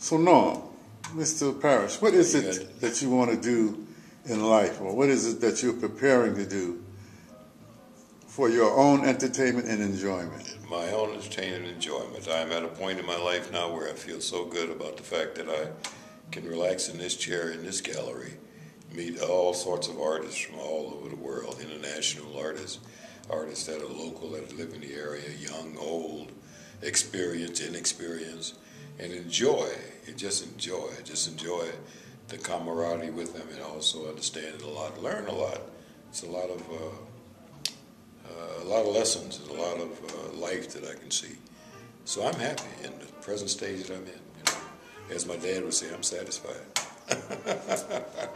So, Norm, Mr. Parrish, what is it that you want to do in life, or what is it that you're preparing to do for your own entertainment and enjoyment? My own entertainment and enjoyment. I'm at a point in my life now where I feel so good about the fact that I can relax in this chair in this gallery, meet all sorts of artists from all over the world, international artists, artists that are local, that live in the area, young, old, experienced, inexperienced, and enjoy, and just enjoy, just enjoy the camaraderie with them and also understand it a lot, learn a lot. It's a lot of uh, uh, a lot of lessons and a lot of uh, life that I can see. So I'm happy in the present stage that I'm in. You know. As my dad would say, I'm satisfied.